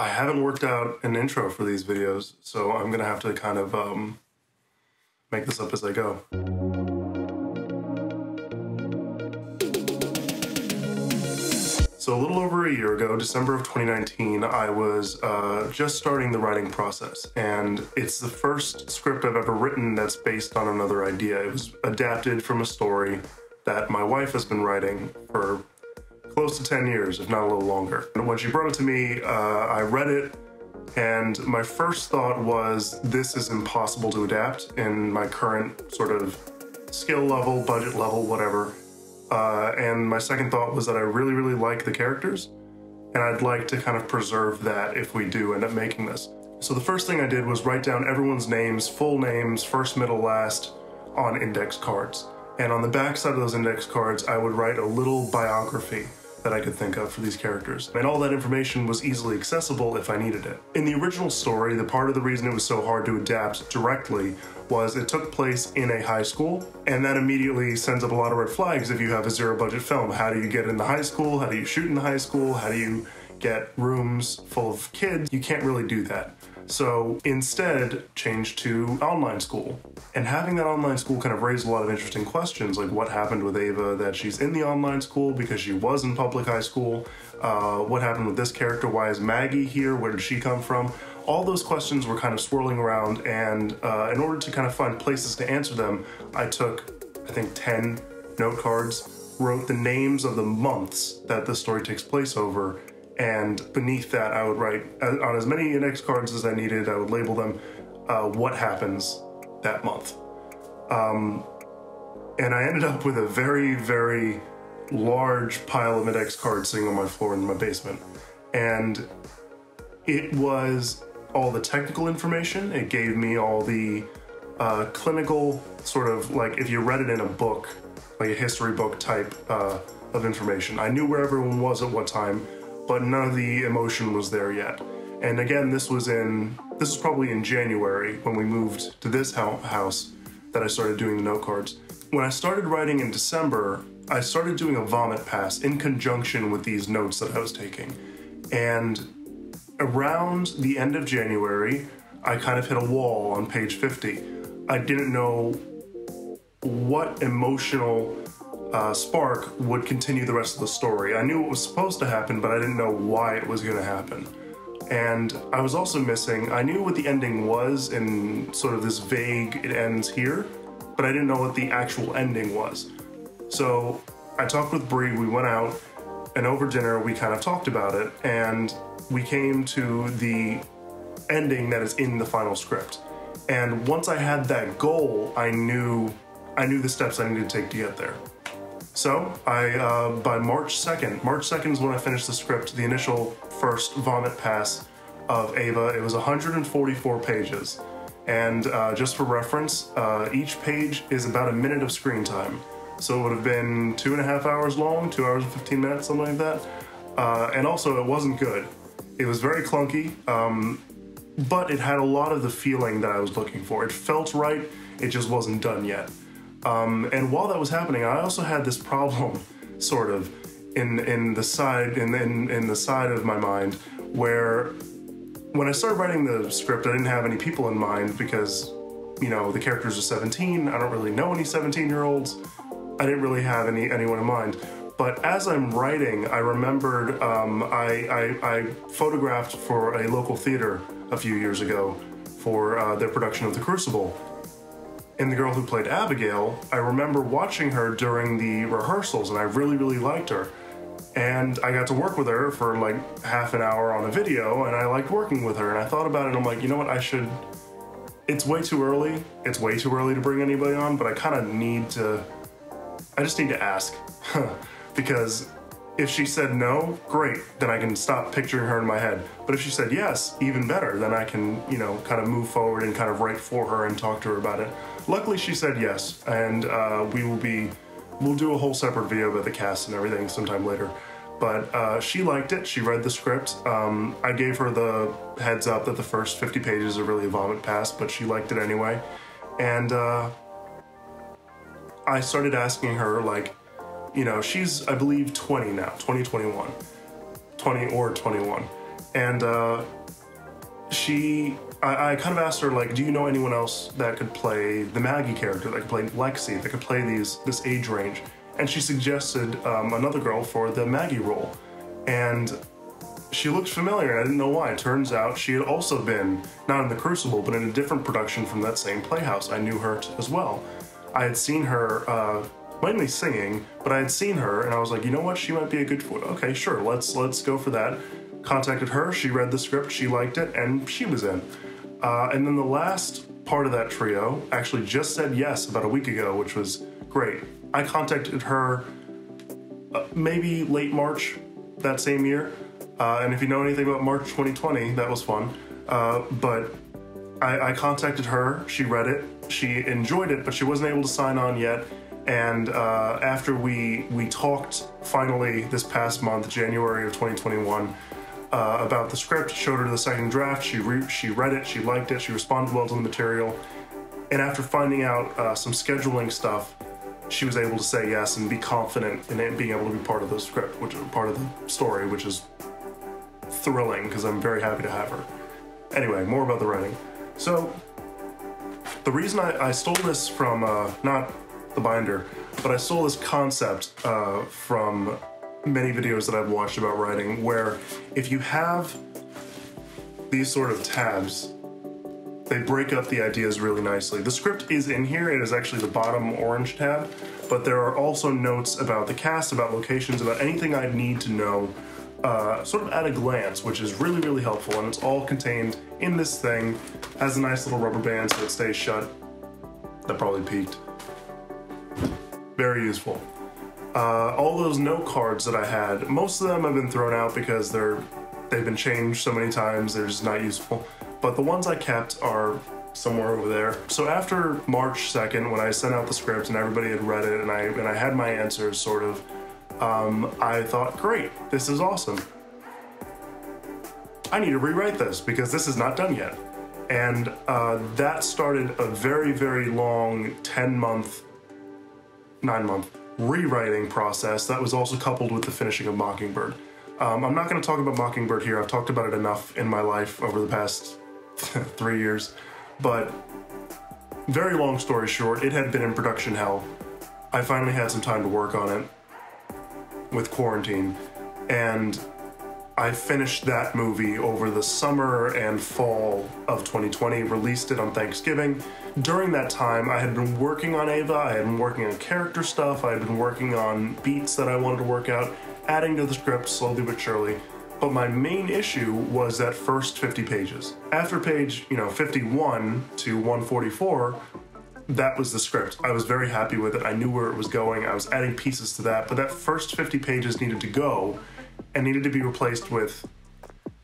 I haven't worked out an intro for these videos, so I'm gonna have to kind of um, make this up as I go. So a little over a year ago, December of 2019, I was uh, just starting the writing process, and it's the first script I've ever written that's based on another idea. It was adapted from a story that my wife has been writing for close to 10 years, if not a little longer. And when she brought it to me, uh, I read it, and my first thought was this is impossible to adapt in my current sort of skill level, budget level, whatever. Uh, and my second thought was that I really, really like the characters, and I'd like to kind of preserve that if we do end up making this. So the first thing I did was write down everyone's names, full names, first, middle, last, on index cards. And on the back side of those index cards, I would write a little biography that I could think of for these characters. And all that information was easily accessible if I needed it. In the original story, the part of the reason it was so hard to adapt directly was it took place in a high school, and that immediately sends up a lot of red flags if you have a zero budget film. How do you get into high school? How do you shoot in the high school? How do you get rooms full of kids? You can't really do that. So instead, change to online school. And having that online school kind of raised a lot of interesting questions, like what happened with Ava that she's in the online school because she was in public high school? Uh, what happened with this character? Why is Maggie here? Where did she come from? All those questions were kind of swirling around, and uh, in order to kind of find places to answer them, I took, I think, 10 note cards, wrote the names of the months that the story takes place over, and beneath that, I would write uh, on as many index cards as I needed. I would label them uh, what happens that month. Um, and I ended up with a very, very large pile of index cards sitting on my floor in my basement. And it was all the technical information, it gave me all the uh, clinical sort of like if you read it in a book, like a history book type uh, of information. I knew where everyone was at what time but none of the emotion was there yet. And again, this was in this was probably in January when we moved to this house that I started doing the note cards. When I started writing in December, I started doing a vomit pass in conjunction with these notes that I was taking. And around the end of January, I kind of hit a wall on page 50. I didn't know what emotional uh, Spark would continue the rest of the story. I knew it was supposed to happen, but I didn't know why it was going to happen. And I was also missing, I knew what the ending was in sort of this vague, it ends here, but I didn't know what the actual ending was. So I talked with Brie, we went out, and over dinner we kind of talked about it, and we came to the ending that is in the final script. And once I had that goal, I knew I knew the steps I needed to take to get there. So I, uh, by March 2nd, March 2nd is when I finished the script, the initial first vomit pass of Ava. It was 144 pages. And uh, just for reference, uh, each page is about a minute of screen time. So it would have been two and a half hours long, two hours and 15 minutes, something like that. Uh, and also, it wasn't good. It was very clunky, um, but it had a lot of the feeling that I was looking for. It felt right, it just wasn't done yet. Um, and while that was happening, I also had this problem, sort of, in in the side in, in in the side of my mind where when I started writing the script, I didn't have any people in mind because you know the characters are 17. I don't really know any 17 year olds. I didn't really have any anyone in mind. But as I'm writing, I remembered um, I, I, I, photographed for a local theater a few years ago for uh, their production of The Crucible in The Girl Who Played Abigail, I remember watching her during the rehearsals and I really, really liked her. And I got to work with her for like half an hour on a video and I liked working with her. And I thought about it and I'm like, you know what, I should. It's way too early. It's way too early to bring anybody on, but I kind of need to. I just need to ask. because if she said no, great, then I can stop picturing her in my head. But if she said yes, even better, then I can, you know, kind of move forward and kind of write for her and talk to her about it. Luckily, she said yes, and uh, we will be, we'll do a whole separate video about the cast and everything sometime later. But uh, she liked it. She read the script. Um, I gave her the heads up that the first 50 pages are really a vomit pass, but she liked it anyway. And uh, I started asking her, like, you know, she's, I believe, 20 now, 2021, 20 or 21. And uh, she, I, I kind of asked her, like, do you know anyone else that could play the Maggie character, that could play Lexi, that could play these this age range? And she suggested um, another girl for the Maggie role. And she looked familiar. and I didn't know why. It turns out she had also been, not in The Crucible, but in a different production from that same playhouse. I knew her as well. I had seen her uh, mainly singing, but I had seen her and I was like, you know what? She might be a good foot. Okay, sure. Let's let's go for that. Contacted her. She read the script. She liked it, and she was in. Uh, and then the last part of that trio actually just said yes about a week ago, which was great. I contacted her uh, maybe late March that same year. Uh, and if you know anything about March 2020, that was fun. Uh, but I, I, contacted her. She read it. She enjoyed it, but she wasn't able to sign on yet. And uh, after we we talked finally this past month, January of 2021, uh, about the script, showed her the second draft. She re- she read it. She liked it. She responded well to the material. And after finding out uh, some scheduling stuff, she was able to say yes and be confident in it being able to be part of the script, which part of the story, which is thrilling because I'm very happy to have her. Anyway, more about the writing. So, the reason I, I stole this from, uh, not the binder, but I stole this concept uh, from many videos that I've watched about writing, where if you have these sort of tabs, they break up the ideas really nicely. The script is in here, it is actually the bottom orange tab, but there are also notes about the cast, about locations, about anything I'd need to know uh, sort of at a glance, which is really, really helpful. And it's all contained in this thing. Has a nice little rubber band so it stays shut. That probably peaked. Very useful. Uh, all those note cards that I had, most of them have been thrown out because they're they've been changed so many times, they're just not useful. But the ones I kept are somewhere over there. So after March 2nd, when I sent out the script and everybody had read it and I and I had my answers sort of, um, I thought, great, this is awesome. I need to rewrite this because this is not done yet. And uh, that started a very, very long 10 month, nine month rewriting process that was also coupled with the finishing of Mockingbird. Um, I'm not going to talk about Mockingbird here. I've talked about it enough in my life over the past three years. But very long story short, it had been in production hell. I finally had some time to work on it with quarantine, and I finished that movie over the summer and fall of 2020, released it on Thanksgiving. During that time, I had been working on Ava, I had been working on character stuff, I had been working on beats that I wanted to work out, adding to the script slowly but surely. But my main issue was that first 50 pages. After page, you know, 51 to 144, that was the script. I was very happy with it. I knew where it was going. I was adding pieces to that, but that first 50 pages needed to go and needed to be replaced with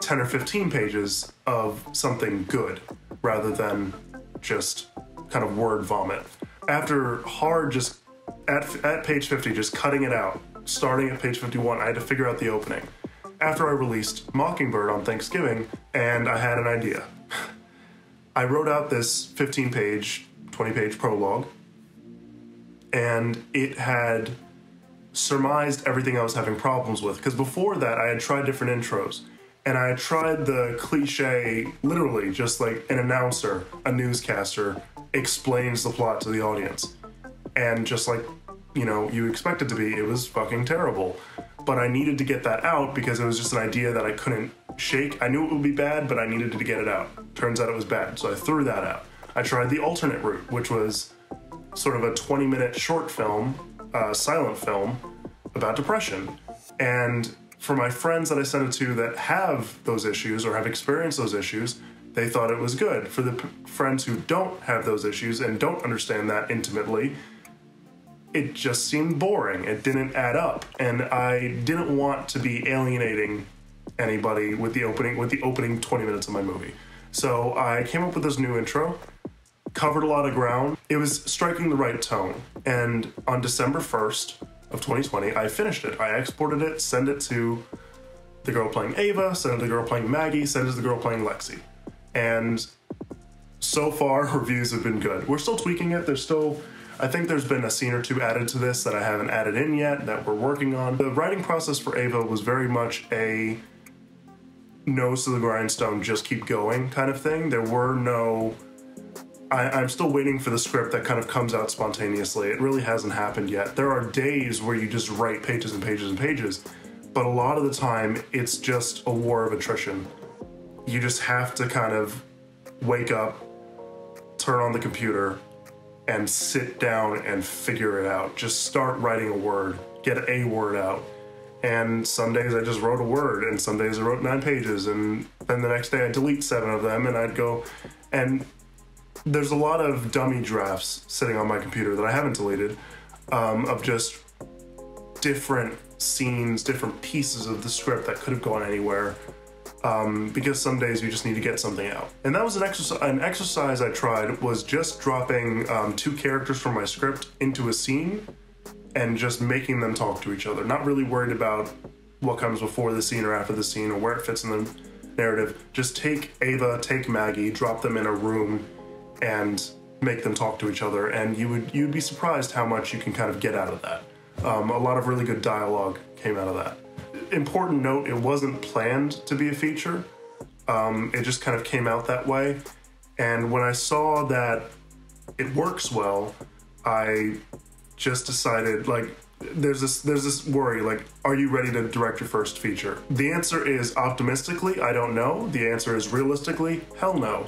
10 or 15 pages of something good rather than just kind of word vomit. After hard just at, at page 50, just cutting it out, starting at page 51, I had to figure out the opening. After I released Mockingbird on Thanksgiving, and I had an idea. I wrote out this 15 page 20 page prologue, and it had surmised everything I was having problems with. Because before that, I had tried different intros, and I had tried the cliche, literally, just like an announcer, a newscaster explains the plot to the audience. And just like, you know, you expect it to be, it was fucking terrible. But I needed to get that out because it was just an idea that I couldn't shake. I knew it would be bad, but I needed to get it out. Turns out it was bad, so I threw that out. I tried the alternate route, which was sort of a 20 minute short film, uh, silent film about depression. And for my friends that I sent it to that have those issues or have experienced those issues, they thought it was good. For the p- friends who don't have those issues and don't understand that intimately, it just seemed boring. It didn't add up, and I didn't want to be alienating anybody with the opening with the opening 20 minutes of my movie. So I came up with this new intro covered a lot of ground. It was striking the right tone. And on December 1st of 2020, I finished it. I exported it, sent it to the girl playing Ava, sent it to the girl playing Maggie, sent it to the girl playing Lexi. And so far, reviews have been good. We're still tweaking it. There's still, I think there's been a scene or two added to this that I haven't added in yet that we're working on. The writing process for Ava was very much a nose to the grindstone, just keep going kind of thing. There were no. I, I'm still waiting for the script that kind of comes out spontaneously. It really hasn't happened yet. There are days where you just write pages and pages and pages, but a lot of the time it's just a war of attrition. You just have to kind of wake up, turn on the computer, and sit down and figure it out. Just start writing a word, get a word out. And some days I just wrote a word, and some days I wrote nine pages, and then the next day I'd delete seven of them, and I'd go. And there's a lot of dummy drafts sitting on my computer that I haven't deleted um, of just different scenes, different pieces of the script that could have gone anywhere. Um, because some days you just need to get something out. And that was an exercise. An exercise I tried was just dropping um, two characters from my script into a scene and just making them talk to each other. Not really worried about what comes before the scene or after the scene or where it fits in the narrative. Just take Ava, take Maggie, drop them in a room, and make them talk to each other. And you would you'd be surprised how much you can kind of get out of that. Um, a lot of really good dialogue came out of that important note, it wasn't planned to be a feature. Um, it just kind of came out that way. And when I saw that it works well, I just decided like there's this there's this worry like are you ready to direct your first feature? The answer is optimistically, I don't know. The answer is realistically, hell no.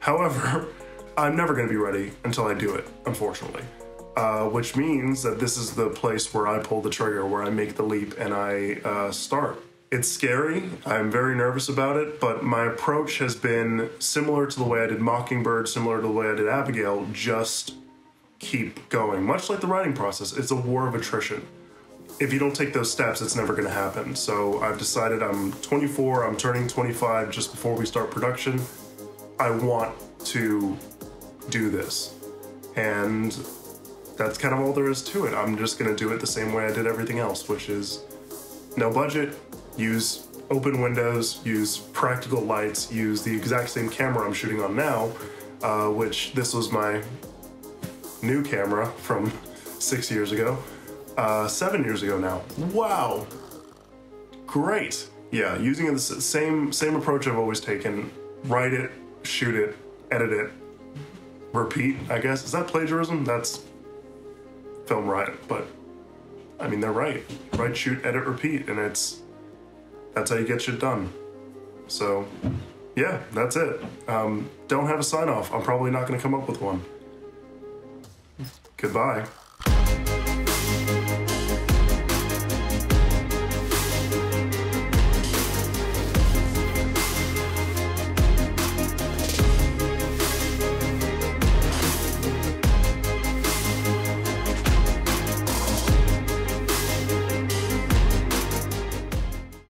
However, I'm never going to be ready until I do it, unfortunately uh, which means that this is the place where I pull the trigger, where I make the leap and I uh, start. It's scary. I'm very nervous about it, but my approach has been similar to the way I did Mockingbird, similar to the way I did Abigail, just keep going. Much like the writing process, it's a war of attrition. If you don't take those steps, it's never going to happen. So I've decided I'm 24, I'm turning 25 just before we start production. I want to do this. And that's kind of all there is to it. I'm just gonna do it the same way I did everything else, which is no budget, use open windows, use practical lights, use the exact same camera I'm shooting on now, uh, which this was my new camera from six years ago, uh, seven years ago now. Wow, great. Yeah, using the same same approach I've always taken. Write it, shoot it, edit it, repeat. I guess is that plagiarism? That's film right, but I mean they're right. Write, shoot, edit, repeat, and it's that's how you get shit done. So yeah, that's it. Um, don't have a sign off. I'm probably not going to come up with one. Goodbye.